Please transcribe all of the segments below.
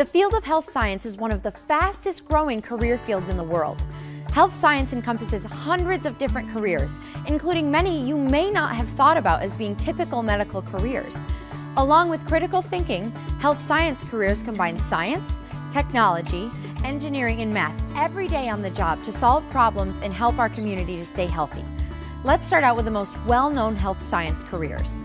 The field of health science is one of the fastest growing career fields in the world. Health science encompasses hundreds of different careers, including many you may not have thought about as being typical medical careers. Along with critical thinking, health science careers combine science, technology, engineering, and math every day on the job to solve problems and help our community to stay healthy. Let's start out with the most well-known health science careers.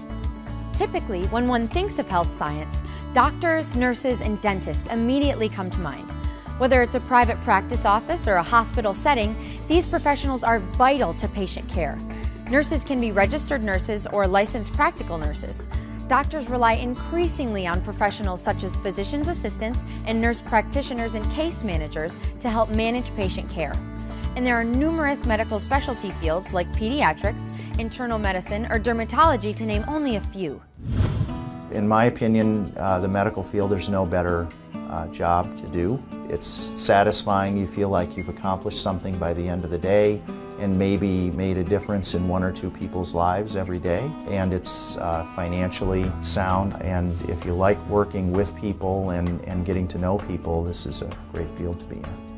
Typically, when one thinks of health science, doctors, nurses, and dentists immediately come to mind. Whether it's a private practice office or a hospital setting, these professionals are vital to patient care. Nurses can be registered nurses or licensed practical nurses. Doctors rely increasingly on professionals such as physician's assistants and nurse practitioners and case managers to help manage patient care. And there are numerous medical specialty fields like pediatrics, internal medicine, or dermatology to name only a few. In my opinion, uh, the medical field, there's no better uh, job to do. It's satisfying. You feel like you've accomplished something by the end of the day and maybe made a difference in one or two people's lives every day. And it's uh, financially sound. And if you like working with people and, and getting to know people, this is a great field to be in.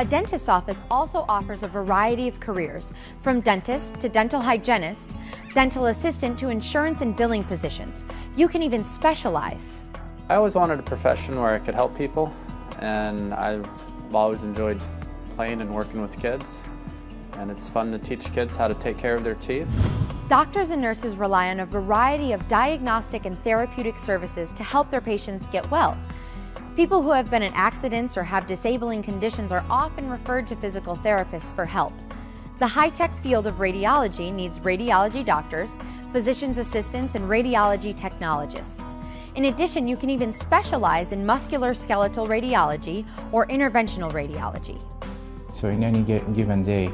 A dentist's office also offers a variety of careers, from dentist to dental hygienist, dental assistant to insurance and billing positions. You can even specialize. I always wanted a profession where I could help people, and I've always enjoyed playing and working with kids. And it's fun to teach kids how to take care of their teeth. Doctors and nurses rely on a variety of diagnostic and therapeutic services to help their patients get well. People who have been in accidents or have disabling conditions are often referred to physical therapists for help. The high-tech field of radiology needs radiology doctors, physician's assistants, and radiology technologists. In addition, you can even specialize in musculoskeletal radiology or interventional radiology. So in any given day,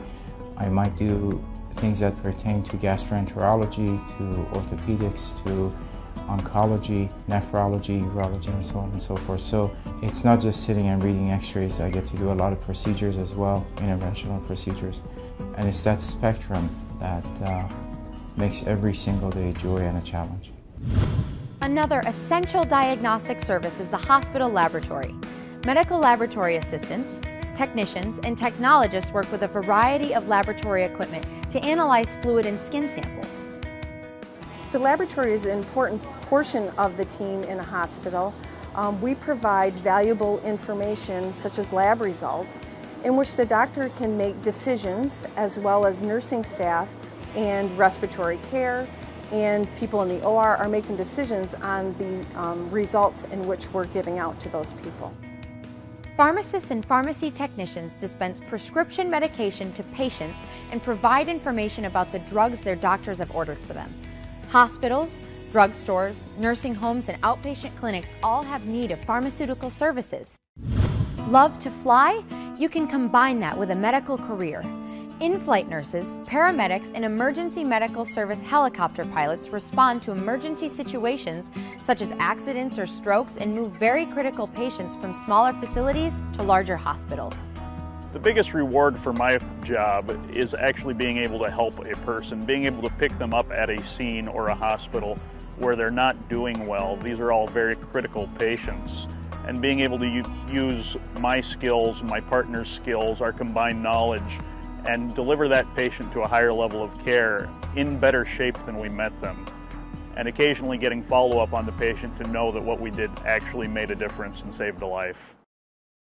I might do things that pertain to gastroenterology, to orthopedics, to oncology, nephrology, urology, and so on and so forth. So it's not just sitting and reading x-rays. I get to do a lot of procedures as well, interventional procedures. And it's that spectrum that uh, makes every single day a joy and a challenge. Another essential diagnostic service is the hospital laboratory. Medical laboratory assistants, technicians, and technologists work with a variety of laboratory equipment to analyze fluid and skin samples. The laboratory is an important portion of the team in a hospital. Um, we provide valuable information such as lab results in which the doctor can make decisions as well as nursing staff and respiratory care and people in the OR are making decisions on the um, results in which we're giving out to those people. Pharmacists and pharmacy technicians dispense prescription medication to patients and provide information about the drugs their doctors have ordered for them. Hospitals, drugstores, nursing homes, and outpatient clinics all have need of pharmaceutical services. Love to fly? You can combine that with a medical career. In-flight nurses, paramedics, and emergency medical service helicopter pilots respond to emergency situations such as accidents or strokes and move very critical patients from smaller facilities to larger hospitals. The biggest reward for my job is actually being able to help a person, being able to pick them up at a scene or a hospital where they're not doing well. These are all very critical patients. And being able to use my skills, my partner's skills, our combined knowledge, and deliver that patient to a higher level of care in better shape than we met them. And occasionally getting follow up on the patient to know that what we did actually made a difference and saved a life.